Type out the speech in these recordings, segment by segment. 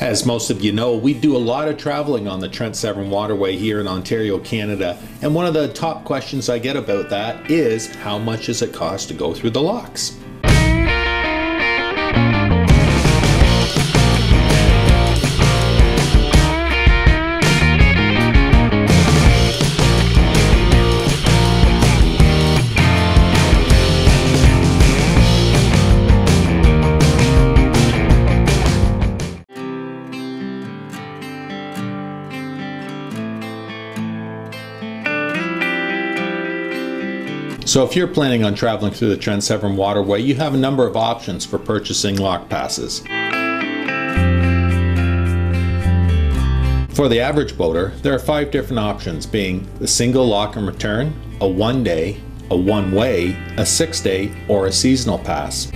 As most of you know, we do a lot of traveling on the Trent Severn Waterway here in Ontario, Canada, and one of the top questions I get about that is how much does it cost to go through the locks? So if you're planning on traveling through the Trent Severn Waterway, you have a number of options for purchasing lock passes. For the average boater, there are five different options being the single lock and return, a one day, a one way, a six day, or a seasonal pass.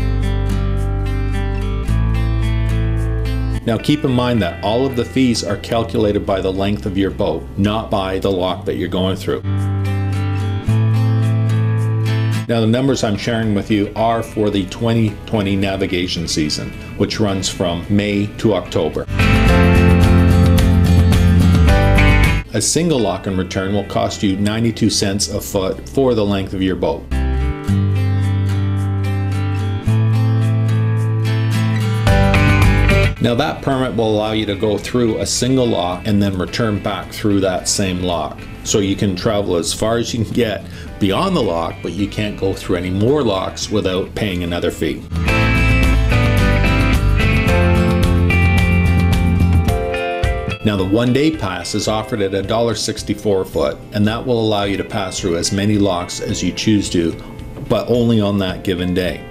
Now keep in mind that all of the fees are calculated by the length of your boat, not by the lock that you're going through. Now, the numbers I'm sharing with you are for the 2020 navigation season, which runs from May to October. A single lock and return will cost you 92 cents a foot for the length of your boat. Now that permit will allow you to go through a single lock and then return back through that same lock. So you can travel as far as you can get beyond the lock, but you can't go through any more locks without paying another fee. Now the one day pass is offered at $1.64 a foot and that will allow you to pass through as many locks as you choose to, but only on that given day.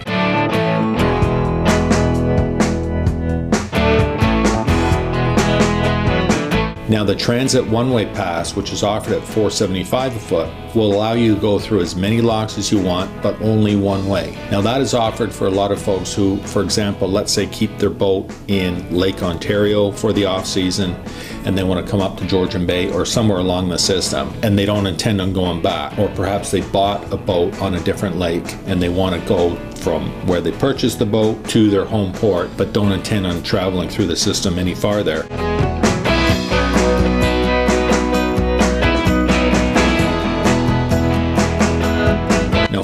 Now the Transit one-way pass, which is offered at 475 a foot, will allow you to go through as many locks as you want, but only one way. Now that is offered for a lot of folks who, for example, let's say keep their boat in Lake Ontario for the off season and they want to come up to Georgian Bay or somewhere along the system and they don't intend on going back. Or perhaps they bought a boat on a different lake and they want to go from where they purchased the boat to their home port but don't intend on traveling through the system any farther.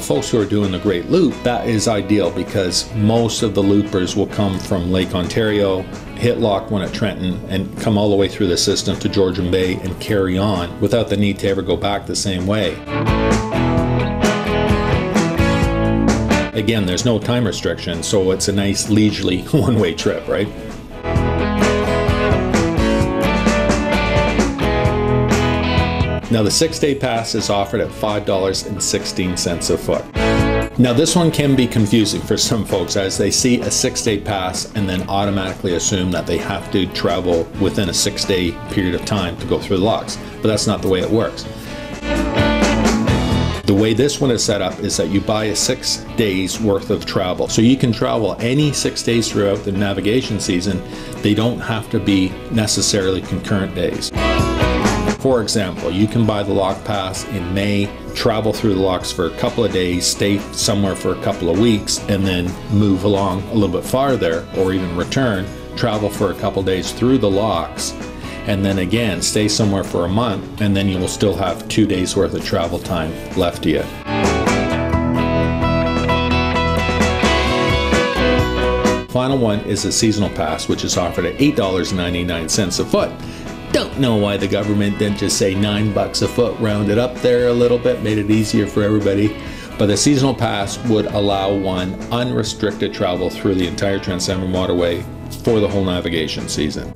Folks who are doing the Great Loop, that is ideal because most of the loopers will come from Lake Ontario, hit Lock 1 at Trenton, and come all the way through the system to Georgian Bay and carry on without the need to ever go back the same way. Again, there's no time restriction, so it's a nice leisurely one-way trip, right? Now the six day pass is offered at $5.16 a foot. Now this one can be confusing for some folks as they see a six day pass and then automatically assume that they have to travel within a six day period of time to go through the locks, but that's not the way it works. The way this one is set up is that you buy a six days worth of travel. So you can travel any six days throughout the navigation season. They don't have to be necessarily concurrent days. For example, you can buy the lock pass in May, travel through the locks for a couple of days, stay somewhere for a couple of weeks, and then move along a little bit farther or even return, travel for a couple days through the locks, and then again stay somewhere for a month, and then you will still have two days worth of travel time left to you. Final one is a seasonal pass, which is offered at $8.99 a foot. Don't know why the government didn't just say nine bucks a foot, round it up there a little bit, made it easier for everybody. But the seasonal pass would allow one unrestricted travel through the entire Trent Severn Waterway for the whole navigation season.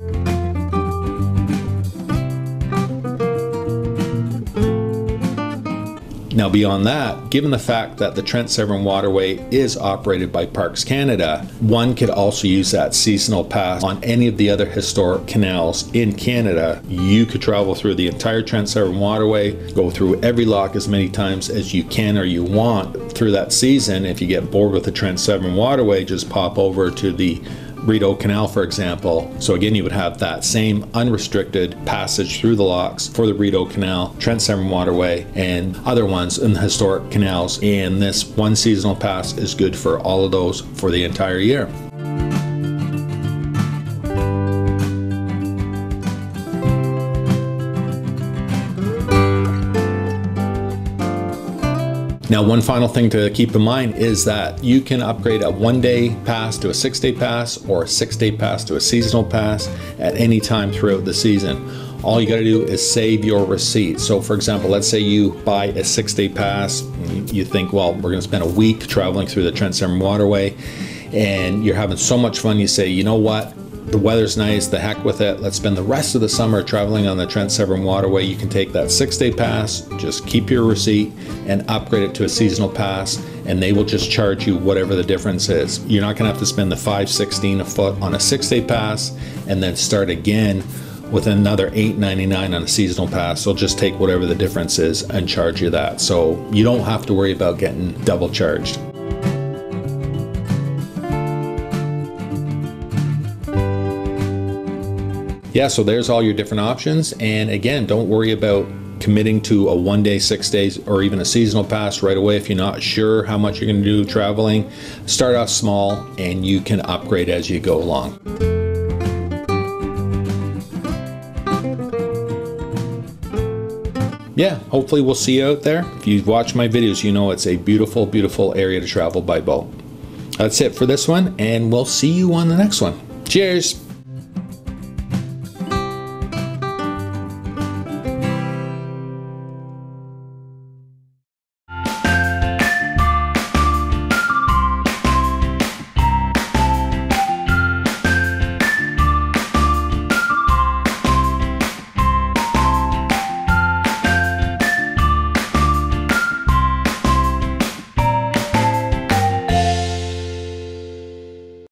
Now, beyond that, given the fact that the Trent Severn Waterway is operated by Parks Canada, one could also use that seasonal pass on any of the other historic canals in Canada. You could travel through the entire Trent Severn Waterway, go through every lock as many times as you can or you want through that season. If you get bored with the Trent Severn Waterway, just pop over to the Rideau Canal, for example. So again, you would have that same unrestricted passage through the locks for the Rideau Canal, Trent Severn Waterway, and other ones in the historic canals. And this one seasonal pass is good for all of those for the entire year. Now, one final thing to keep in mind is that you can upgrade a one day pass to a six day pass or a six day pass to a seasonal pass at any time throughout the season. All you got to do is save your receipt. So, for example, let's say you buy a six day pass, you think, well, we're going to spend a week traveling through the Trent Severn Waterway, and you're having so much fun, you say, you know what? The weather's nice, the heck with it. Let's spend the rest of the summer traveling on the Trent Severn Waterway. You can take that six day pass, just keep your receipt and upgrade it to a seasonal pass, and they will just charge you whatever the difference is. You're not gonna have to spend the 516 a foot on a six day pass and then start again with another $8.99 on a seasonal pass. They'll just take whatever the difference is and charge you that. So you don't have to worry about getting double charged. Yeah, so there's all your different options. And again, don't worry about committing to a one day, six days, or even a seasonal pass right away if you're not sure how much you're going to do traveling. Start off small and you can upgrade as you go along. yeah, hopefully we'll see you out there. If you've watched my videos, you know it's a beautiful, beautiful area to travel by boat. That's it for this one, and we'll see you on the next one. Cheers!